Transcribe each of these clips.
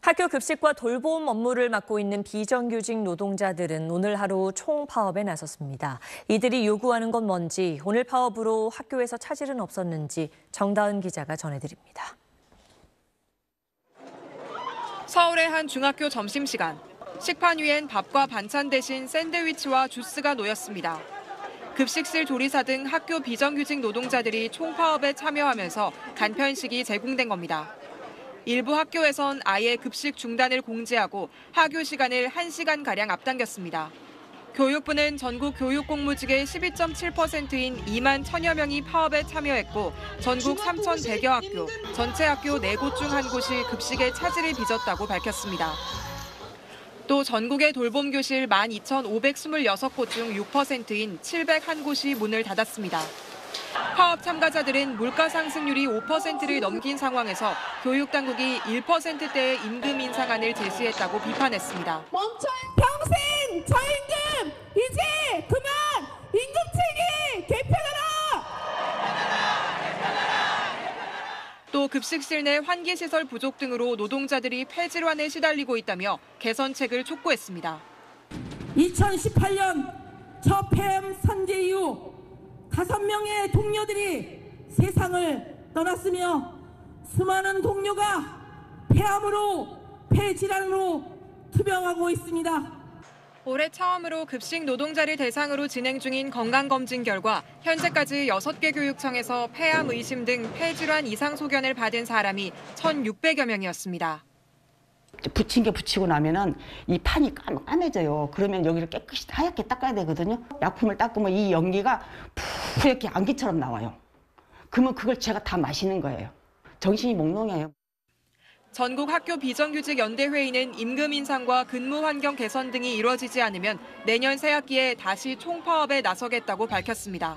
학교 급식과 돌봄 업무를 맡고 있는 비정규직 노동자들은 오늘 하루 총파업에 나섰습니다. 이들이 요구하는 건 뭔지, 오늘 파업으로 학교에서 차질은 없었는지 정다은 기자가 전해드립니다. 서울의 한 중학교 점심시간. 식판 위엔 밥과 반찬 대신 샌드위치와 주스가 놓였습니다. 급식실 조리사 등 학교 비정규직 노동자들이 총파업에 참여하면서 간편식이 제공된 겁니다. 일부 학교에선 아예 급식 중단을 공지하고 하교 시간을 1시간가량 앞당겼습니다. 교육부는 전국 교육 공무직의 12.7%인 2만 1천여 명이 파업에 참여했고 전국 3,100여 학교, 전체 학교 4곳 중 한 곳이 급식에 차질을 빚었다고 밝혔습니다. 또 전국의 돌봄 교실 12,526곳 중 6%인 701곳이 문을 닫았습니다. 파업 참가자들은 물가 상승률이 5%를 넘긴 상황에서 교육 당국이 1%대의 임금 인상안을 제시했다고 비판했습니다. 멈춰 평생 저임금 이제 그만 임금체계 개편하라 또 급식실 내 환기시설 부족 등으로 노동자들이 폐질환에 시달리고 있다며 개선책을 촉구했습니다. 2018년 저 폐암 선제 이후 다섯 명의 동료들이 세상을 떠났으며 수많은 동료가 폐암으로 폐질환으로 투병하고 있습니다. 올해 처음으로 급식 노동자를 대상으로 진행 중인 건강검진 결과 현재까지 6개 교육청에서 폐암 의심 등 폐질환 이상 소견을 받은 사람이 1,600여 명이었습니다. 붙인 게 붙이고 나면은 이 판이 까매, 까매져요. 그러면 여기를 깨끗이 하얗게 닦아야 되거든요. 약품을 닦으면 이 연기가 뿌옇게 안개처럼 나와요. 그러면 그걸 제가 다 마시는 거예요. 정신이 몽롱해요. 전국 학교 비정규직 연대회의는 임금 인상과 근무 환경 개선 등이 이루어지지 않으면 내년 새학기에 다시 총파업에 나서겠다고 밝혔습니다.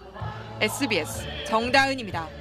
SBS 정다은입니다.